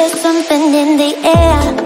There's something in the air.